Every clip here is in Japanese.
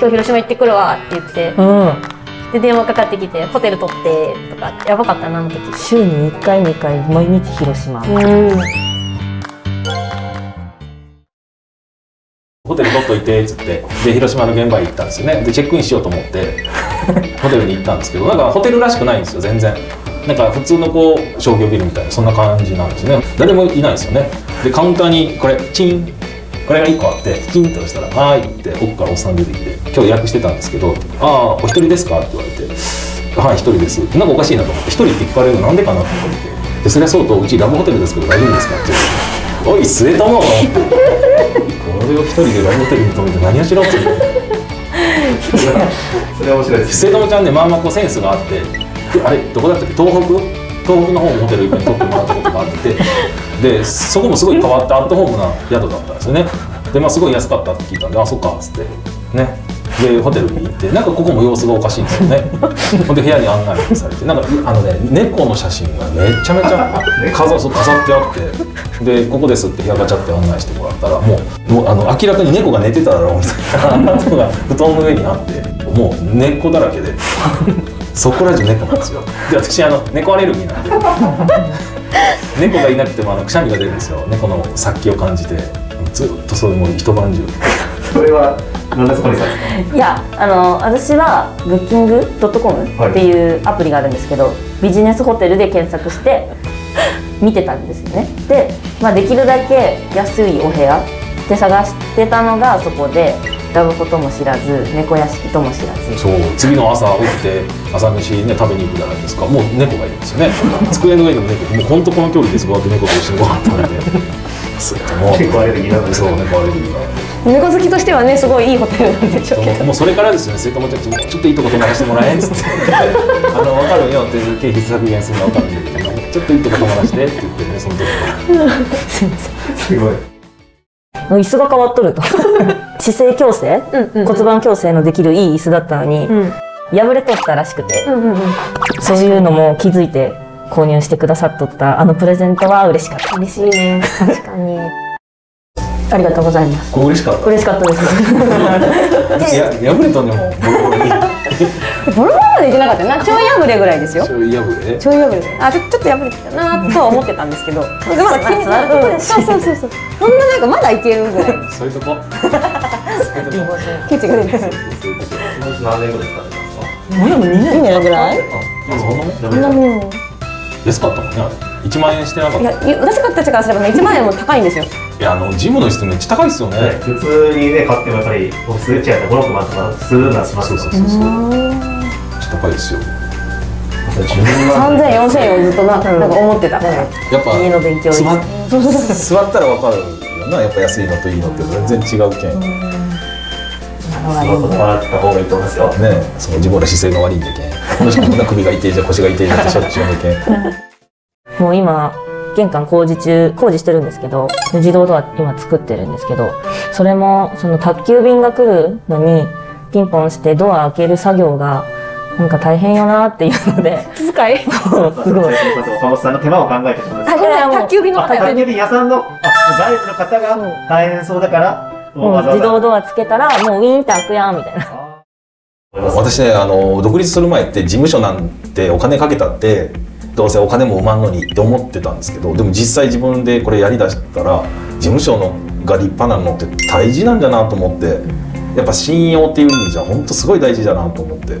今日広島行ってくるわ」って言ってうん。で電話かかってきて「ホテル取って」とかやばかったなあの時。週に1回2回毎日広島。うん。ホテル取っといてっつって。で広島の現場に行ったんですよね。でチェックインしようと思って ホテルに行ったんですけどなんかホテルらしくないんですよ全然。なんか普通のこう商業ビルみたいなそんな感じなんですね。誰もいないんですよね。でカウンターにこれチン。これが1個あってチンと押したら「はーい」って奥からおっさん出てきて「今日予約してたんですけどああお一人ですか?」って言われて「はい一人です」なんかおかしいなと思って「一人って聞かれるのなんでかな?」って思ってでそれはそうとうちラブホテルですけど大丈夫ですか?」って言って「おい末友」と思って俺を一人でラブホテルに泊めて何をしろ？って。言うのそれは面白いです末友ちゃんねまあまあこうセンスがあってであれどこだったっけ東北東北の方もホテル一遍取ってもらったことがあって。でそこもすごい変わったアットホームな宿だったんですよね。でまあすごい安かったって聞いたんであそっかっつって。ねでホテルに行ってなんかここも様子がおかしいんですよね。ほんで部屋に案内されてなんかあのね猫の写真がめちゃめちゃ飾飾ってあってでここですって部屋ガチャって案内してもらったらもうもうあの明らかに猫が寝てただろうみたいなのが布団の上にあってもう猫だらけでそこら中猫なんですよ。で私あの猫アレルギーなんで猫がいなくてもあのくしゃみが出るんですよ。猫の殺気を感じてずっとそれもう一晩中それはなんでそこにしたん？ですかいやあの私はブッキングドットコムはい。っていうアプリがあるんですけど、ビジネスホテルで検索して 見てたんですよね。で、まあ、できるだけ安いお部屋で探してたのがそこでラブホとも知らず猫屋敷とも知らず。そう。次の朝起きて朝飯ね食べに行くじゃないですか。もう猫がいるんですよね。机の上にも猫もう本当この距離ですこうやって猫と一緒にご飯食べてすっとも。う結構アレルギーなんですそう。ね猫アレルギーが猫好きとしてはねすごいいいホテルなんでしょうけど。もうそれからですよね、生活もちょっとちょっといいとこ泊まらせてもらえんっつって。あの分かるよって経費削減するの分かるんだけどちょっといいとこ泊まらせてって言ってねその時からすごいもう椅子が変わっとると。姿勢矯正、うんうん。骨盤矯正のできるいい椅子だったのに、うん。破れとったらしくて、うんうんうん。そういうのも気づいて購入してくださっとったあのプレゼントは嬉しかった。嬉しいね。確かに。ありがとうございます。これ嬉しかった。嬉しかったです。いや破れたんでもボロボロでいけなかったな。ちょい破れぐらいですよ。ちょい破れ？ちょい破れ。あちょちょっと破れてきたなとは思ってたんですけど。で まだ気に座るそうそうそうそう。そんななんかまだいけるぐらい。そういうとこ？ケチが出てる。何年ぐらい使ってたんですか？もうでも2年ぐらい。あそんなもん安かったもんねあれ。1万円してなかっいたや私たちからすればね1万円も高いんですよ。いやあのジムの椅子ってめっちゃ高いですよね、ね普通にね買ってもやっぱりオフィスチェアで56万とかするなしますよ。そうそうそうそうめっちゃ高いですよ。10万3000円4000円をずっとななんか思ってた。やっぱ家の勉強座っ座ったら分かるよな。やっぱ安いのといいのって全然違うけんね仕事もらった方がいいと思いますよ。その自分ら姿勢が悪いんでけん。こんな首が痛いじゃ腰が痛いじゃってしょっちゅうのけん。もう今玄関工事中工事してるんですけど自動ドア今作ってるんですけどそれもその宅急便が来るのにピンポンしてドア開ける作業がなんか大変よなっていうので。気遣い。すごい。岡本さんの手間を考えてってことです宅急便の方宅や急便屋さんのあ外部の方が大変そうだからもう自動ドアつけたらもうウィーンって開くやんみたいな。私ねあの独立する前って事務所なんてお金かけたってどうせお金も埋まんのにって思ってたんですけどでも実際自分でこれやりだしたら事務所のが立派なのって大事なんだなと思ってやっぱ信用っていう意味じゃ本当すごい大事だなと思って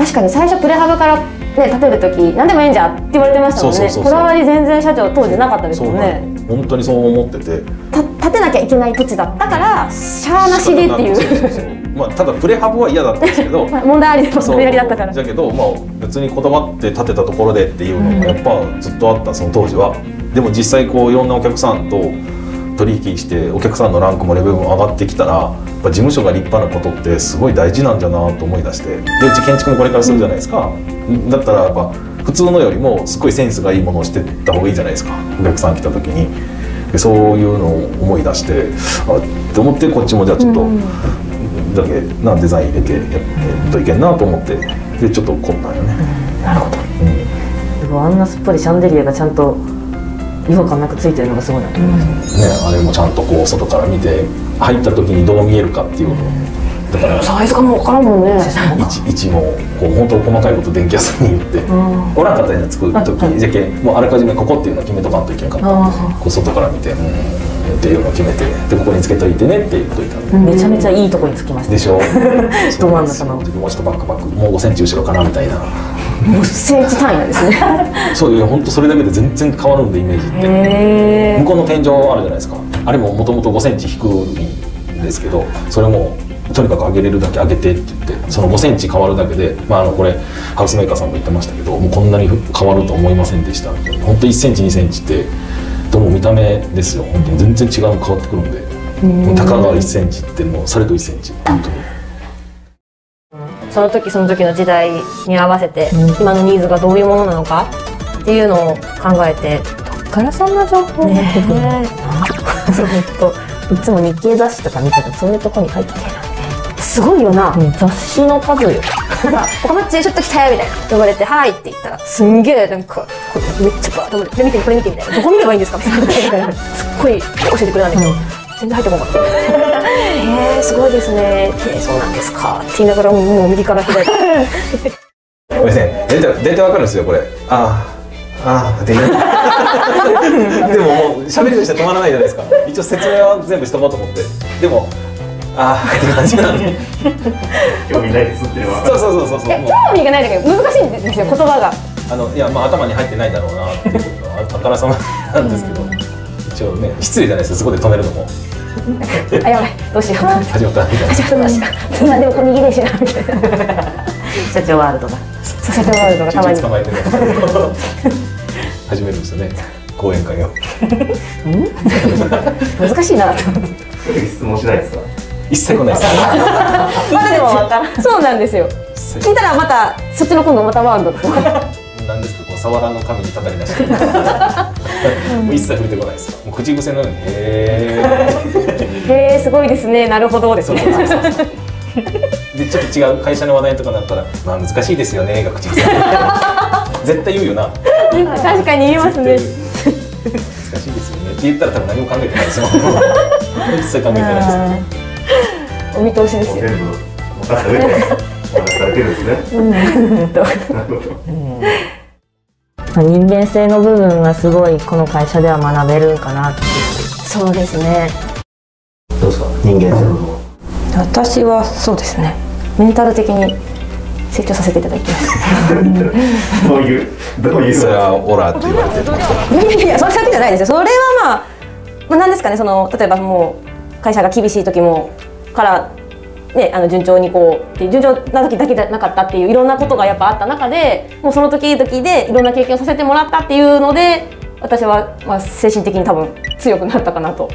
確かに最初プレハブからね立てる時何でもいいんじゃんって言われてましたもんね。こだわり全然社長当時なかったです。もんねの本当にそう思ってて。た立てなきゃいけない土地だったからしゃーなしでっていう。まあただプレハブは嫌だったんですけど。まあ問題ありでもやりだったから。だけど、まあ、別にこだわって建てたところでっていうのがやっぱずっとあったその当時は。でも実際こういろんなお客さんと取引してお客さんのランクもレベルも上がってきたらぱ事務所が立派なことってすごい大事なんじゃなと思い出して。でうち建築もこれからするじゃないですか、だったらやっぱ普通のよりもすごいセンスがいいものをしてった方がいいじゃないですか。お客さん来た時に。でそういうのを思い出してあって思ってこっちもじゃあちょっと、だけなデザイン入れてやっといけんなと思って。でちょっと凝ったんよね、なるほど。すごいあんなすっぽりシャンデリアがちゃんと違和感なくついてるのがすごいなと思いました、ね、あれもちゃんとこう外から見て入った時にどう見えるかっていうだからサイズがもう分からんもんね。位置もこう本当細かいこと電気屋さんに言って、おらんかったやつ作る時、じゃけもうあらかじめここっていうのを決めとかんといけんかった。こう外から見てうん。っていうのを決めてでここにつけといてねって言っといたんで。めちゃめちゃいいとこにつきました。でしょ。ど真ん中の。もうちょっとバックバックもう5センチ後ろかなみたいな10センチ単位なんですね。そういう本当それだけで全然変わるんでイメージって。へ向こうの天井あるじゃないですか。あれももともと5センチ低いんですけどそれもとにかく上げれるだけ上げてって言ってその5センチ変わるだけで、まあ、あのこれハウスメーカーさんも言ってましたけどもうこんなに変わると思いませんでした。本当1センチ2センチってどうも見た目ですよ。本当に全然違うの変わってくるんで。もうたかが1センチってもうされど1センチ本当に。その時その時の時代に合わせて、今のニーズがどういうものなのかっていうのを考えてからそんな情報を持ってくるの そう本当いつも日経雑誌とか見てたらそういうとこに書いててすごいよな、うん。雑誌の数よ。なんか「岡松ちょっと来たよ」みたいな。呼ばれて「はい」って言ったらすんげえなんかこれめっちゃバーッとこれ見てこれ見てみたいな。どこ見ればいいんですか？みたいな。すっごい教えてくれたんだけど、全然入ってこなかったへえすごいですね。へえそうなんですか。って言いながらもう右から左。からごめんなさい。大体大体わかるんですよこれ。ああああって言うでももう喋りとして止まらないじゃないですか。一応説明は全部しとこうと思って。でもああって感じなんで。興味ないですっていうのは。そうそうそうそうそう。興味がないんだけど難しいんですよ言葉が。あのいやまあ頭に入ってないだろうなっていうのはあからさまなんですけど、一応ね失礼じゃないですかそこで止めるのも あやばい。どうしよう。始まった。みたいなちょっと確かまあでもこれ握れしなみた。い な社長ワールドが。させてもらうのがたまに。捕まえてね始めるんですよね。講演会を。難しいな。と思って質問しないですか一切来ないです。まだでもそうなんですよ。聞いたらまたそっちの今度またワールドなんですか？サワラの紙にたたり出して。もう一切触れてこないですもう口癖のように「へー。へえすごいですね。なるほどですね。でちょっと違う会社の話題とかなったら「まあ難しいですよね」が口癖 絶対言うよな。確かに言いますね。難しいですよね。って言ったら多分何も考えてないですよ一切考えてないです。お見通しですよ。もう全部分かった上でお話しされてるんですね。なるほど。まあ人間性の部分がすごいこの会社では学べるんかなって。そうですね。どうですか？人間性の私はそうですね。メンタル的に成長させていただきます。どういうどういう？それはオラって言われてるいやいやそれだけじゃないですよ。それはまあ、まあ、何ですかね。その例えばもう会社が厳しい時もからね、あの順調にこう順調な時だけじゃなかったっていういろんなことがやっぱあった中でもうその時々でいろんな経験をさせてもらったっていうので私はまあ精神的に多分強くなったかなと。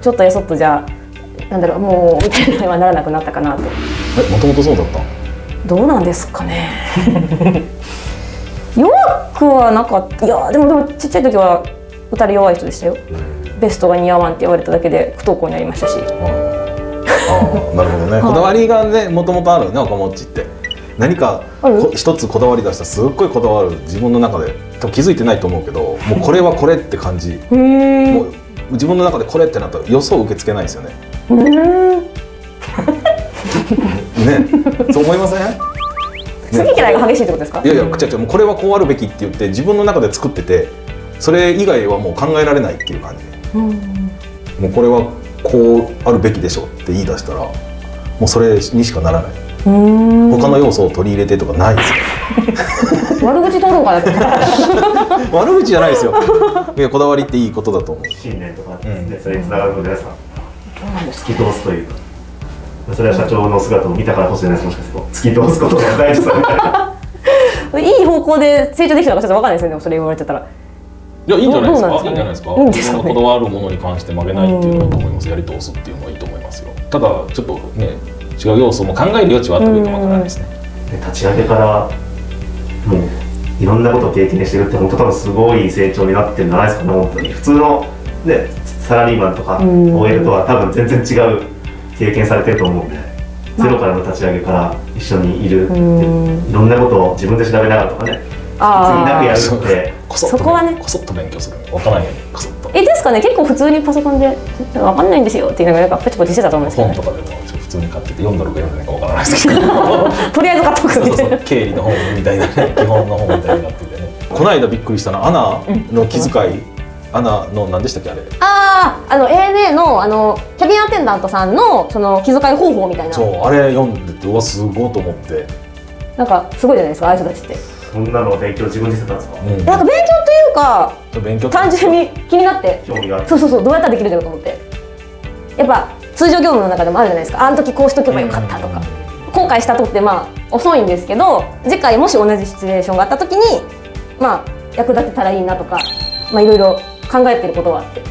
ちょっとやそっとじゃあなんだろうもうみたいなのはならなくなったかなと。えもともとそうだった？どうなんですかね。弱くはなかった。いやでもでもちっちゃい時は歌り弱い人でしたよ。ベストが似合わんって言われただけで不登校になりましたし。ああ なるほどね。こだわりがねもともとあるね岡本っちって。何か一つこだわり出したらすっごいこだわる自分の中で多分気づいてないと思うけどもうこれはこれって感じ。もう自分の中でこれってなったら予想受け付けないですよね。ね。そう思いません？好き嫌いが激しいってことですか？いやいや違う違うもうこれはこうあるべきって言って自分の中で作っててそれ以外はもう考えられないっていう感じ。もうこれはこうあるべきでしょって言い出したらもうそれにしかならない。他の要素を取り入れてとかないですよ。悪口討論家だと悪口じゃないですよ。いやこだわりっていいことだと思う。信念とかですね、それにつながることです。か突き通すというか。それは社長の姿を見たからこそじゃないですもしかして突き通すことが大事さみたいないい方向で成長できたのかちょっと分かんないですよね。それ言われてたらいやいいんじゃないですか。いいんじゃないですか。いいんですかね。こだわるものに関して曲げないっていうのはいいと思います。やり通すっていうのはいいと思いますよ。ただちょっとね違う要素も考える余地はあった方がいいかもわからないですね。で立ち上げからもういろんなことを経験してるって本当多分すごい成長になってるんじゃないですかね本当に。普通の、ね、サラリーマンとか OL とは多分全然違う経験されてると思うんでゼロからの立ち上げから一緒にいるっていろんなことを自分で調べながらとかねあ次なくやるってこそこはね。こそっと勉強する。わからないようにこそっと。えですかね。結構普通にパソコンで「分かんないんですよ」って言いながらなんかポチポチしてたと思うんですけどね。本とかでも普通に買ってて読んだのか読んでないかわからないですけど。とりあえず買っとくそうそうそう経理の本みたいなね。基本の本みたいになっててね。この間びっくりしたのアナの気遣い、アナの何でしたっけあれ。あああの ANA のあのキャビンアテンダントさんのその気遣い方法みたいな。そうあれ読んでてうわすごいと思って、なんかすごいじゃないですかああいう人たちってそんなの勉強自分でしてたんですか？うん。なんか勉強というか勉強単純に気になって。興味がある。そうそうそうどうやったらできるんだろうと思って。やっぱ通常業務の中でもあるじゃないですか。あの時こうしとけばよかったとか。後悔したとってまあ遅いんですけど次回もし同じシチュエーションがあった時にまあ役立てたらいいなとかまあいろいろ考えてることはあって。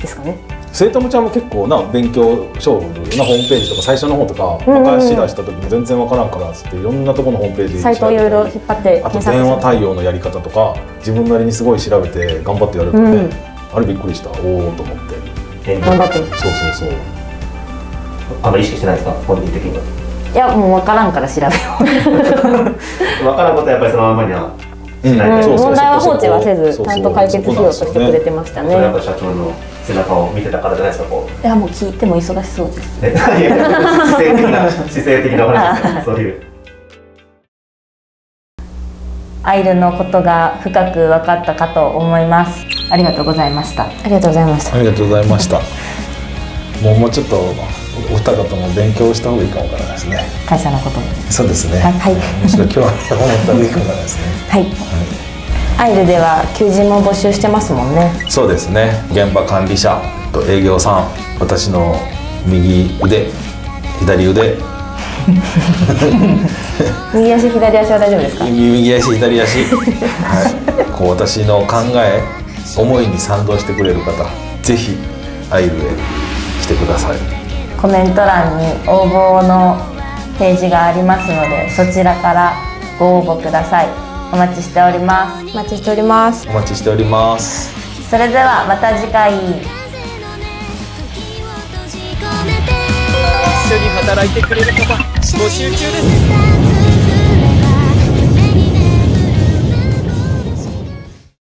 ですかね生徒もちゃんも結構な勉強勝負なホームページとか最初の方とか任し出した時も全然わからんからっつっていろんなところのホームページサイトをいろいろ引っ張ってあと電話対応のやり方とか自分なりにすごい調べて頑張ってやるとね、うん。あれびっくりした。おおと思って。勉強頑張って。るそうそうそう。あんま意識してないですか？本人的には。いやもう分からんから調べよう。分からんことはやっぱりそのままにはしないで、うん。そうそう問題は放置はせずちゃんと解決しようとしてくれてましたそれはやっねぱ社長の背中を見てたからじゃないですかこう。いやもう聞いても忙しそうです。ねいやいや姿勢的な姿勢的な話です。よそういう。アイルのことが深く分かったかと思います。ありがとうございました。ありがとうございました。ありがとうございました。もうもうちょっとお二方も勉強した方がいいかもわからないですね。会社のことも。そうですね、はい。はいむしろ興味を持った方がいいかもわからないですね。はいアイルでは求人も募集してますもんね。そうですね。現場管理者と営業さん私の右腕左腕。右足左足は大丈夫ですか？右足左足、はい、こう私の考え思いに賛同してくれる方ぜひアイルへ来てください。コメント欄に応募のページがありますのでそちらからご応募くださいお待ちしております。お待ちしております。お待ちしております。それではまた次回。一緒に働いてくれる方募集中です